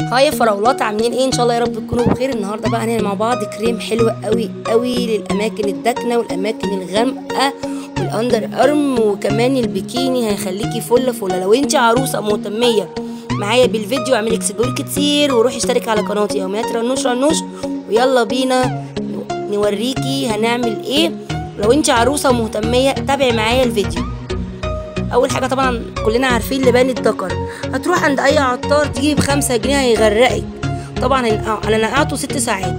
هاي فراولات عاملين إيه؟ إن شاء الله يا رب تكونوا بخير. النهارده بقى هنعمل مع بعض كريم حلو قوي قوي للأماكن الداكنه والأماكن الغامقة وال underarm وكمان البيكيني هيخليكي فله فله لو أنت عروسة مهتمية معايا بالفيديو اعملي explore كتير وروحي اشتركي على قناتي. يوميات رنوش رنوش ويلا بينا نوريكي هنعمل إيه. لو أنت عروسة ومهتميه تابعي معايا الفيديو. أول حاجة طبعا كلنا عارفين لبان الدكر هتروح عند أي عطار تجيب بخمسة جنيه هيغرقك. طبعا أنا نقعته ست ساعات.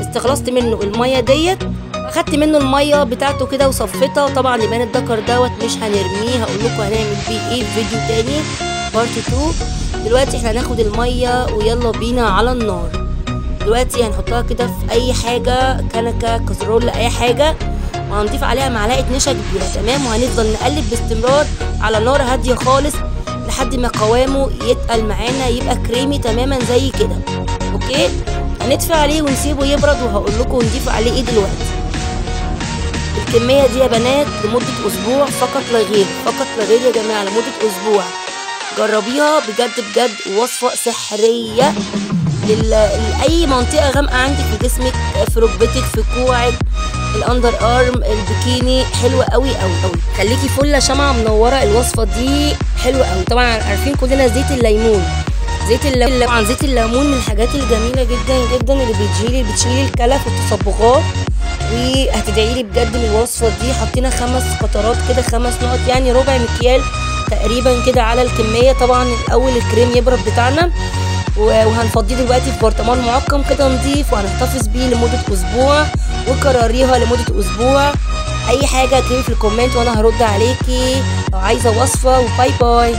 استخلصت منه المية ديت أخدت منه المية بتاعته كده وصفيتها. وطبعا لبان الدكر دوت مش هنرميه هقول لكم هنعمل بيه إيه في فيديو تاني. part 2 دلوقتي إحنا هناخد المية ويلا بينا على النار. دلوقتي هنحطها كده في أي حاجة كنكة كسرول أي حاجة. وهنضيف عليها معلقة نشا كبيرة تمام؟ وهنفضل نقلب باستمرار على نار هادية خالص لحد ما قوامه يتقل معانا يبقى كريمي تماما زي كده. أوكي؟ هندفع عليه ونسيبه يبرد وهقول لكم نضيف عليه إيه دلوقتي. الكمية دي يا بنات لمدة أسبوع فقط لا غير فقط لا غير يا جماعة لمدة أسبوع. جربيها بجد بجد وصفة سحرية لأي منطقة غامقة عندك في جسمك في ركبتك في كوعك. الأندر أرم البikini حلوة قوي قوي قوي خليكي فله شمعة منورة الوصفة دي حلوة قوي طبعا عارفين كلنا زيت الليمون. زيت الليمون طبعا زيت الليمون من الحاجات الجميلة جدا جدا اللي بتشيل بتشيل الكلف والتصبغات. وهتدعي لي بجد من الوصفة دي. حطينا خمس قطرات كده خمس نقط يعني ربع مكيال تقريبا كده على الكمية. طبعا الأول الكريم يبرد بتاعنا. وهنفضيه دلوقتي في برطمان معقم كده نضيف وهنحتفظ بيه لمدة أسبوع وكرريها لمدة أسبوع. أي حاجة اكتبي في ال comment وأنا هرد عليكي. لو عايزة وصفة و bye bye